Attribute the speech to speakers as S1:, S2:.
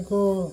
S1: 你个